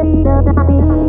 Get the